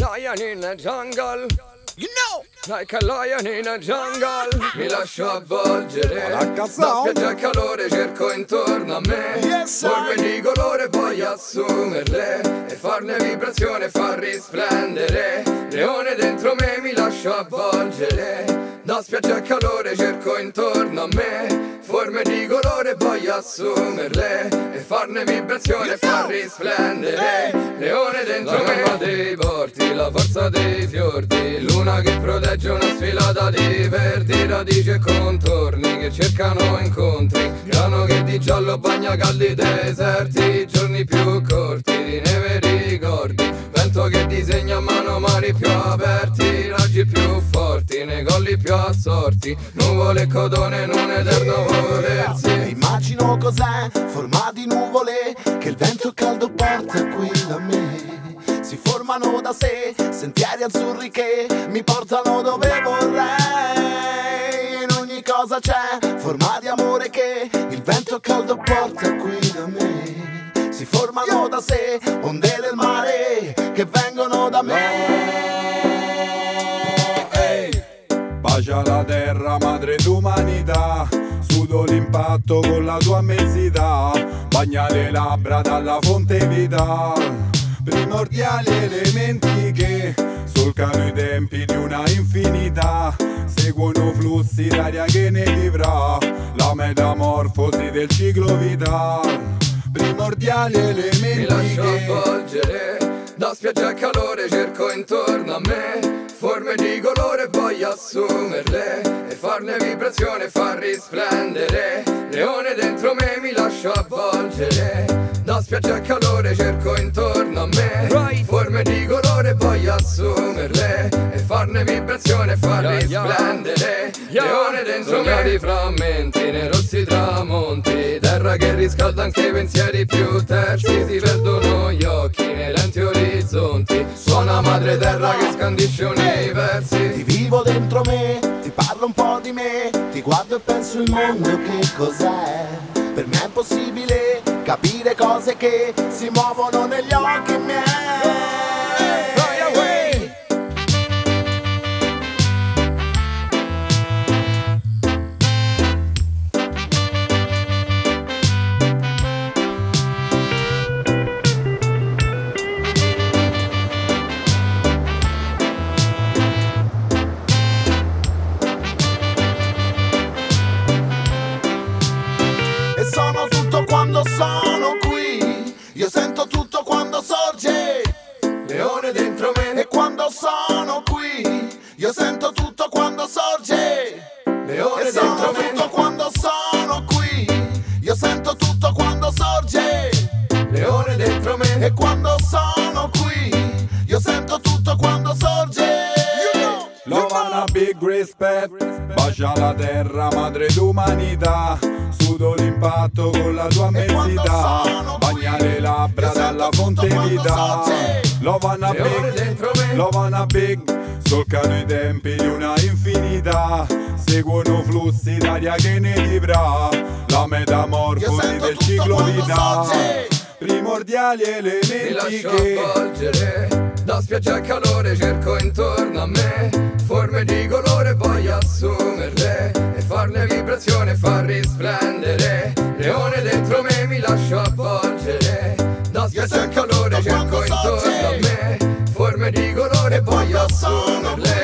Lion in the jungle. You know! Like a lion in a jungle. Mi lascio avvolgere. Da spiaggia al calore cerco intorno a me. Yes, Forme I- di colore poi assumerle. E farne vibrazione far risplendere. Leone dentro me mi lascio avvolgere. Da spiaggia al calore cerco intorno a me Forme di colore poi assumerle E farne vibrazione far risplendere. Leone dentro me. La dei porti, la forza dei fiordi Luna che protegge una sfilata di verdi Radici e contorni che cercano incontri. Grano che di giallo bagna caldi deserti Giorni più assorti Nuvole codone in un eterno E volersi Immagino cos'è, forma di nuvole Che il vento caldo porta qui da me. Si formano da sé, sentieri azzurri che Mi portano dove vorrei. In ogni cosa c'è, forma di amore che Il vento caldo porta qui da me. Si formano da sé, onde del mare Che vengono madre d'umanità. Sudo l'impatto con la tua immensità. Bagna le labbra dalla fonte vita. Primordiali elementi che solcano i tempi di una infinità. Seguono flussi d'aria che ne vivrà. La metamorfosi del ciclo vita. Primordiali Mi elementi lascio che avvolgere Da spiaggia al calore cerco intorno a me Forme di colore poi assumerle. E farne vibrazione far risplendere. Leone dentro me mi lascio avvolgere. Da spiaggia al calore cerco intorno a me. Forme di colore poi assumerle. E farne vibrazione far risplendere. Leone dentro me. Di frammenti nei rossi tramonti. Terra che riscalda anche i pensieri più terzi. Si madre terra che scandisce universi Ti vivo dentro me, ti parlo un po' di me, ti guardo e penso il mondo che cos'è. Per me è possibile capire cose che si muovono negli occhi miei. Dentro me E quando sono qui, io sento tutto quando sorge. Leone E sono dentro me tutto quando sono respect. Bacia la terra, madre d'umanità. Sudo l'impatto con la tua sono Bagna le labbra dalla fonte vita. Love and a big Love and a big. Solcano i tempi di una infinità. Seguono flussi d'aria che ne vivrà La metamorfosi del ciclo vita. Primordiali elementi che avvolgere Da spiaggia al calore cerco intorno a me Forme di colore voglio assumerle E farne vibrazione far risplendere. Leone dentro me mi lascio avvolgere. Da spiaggia al calore cerco intorno a me Forme di colore voglio assumerle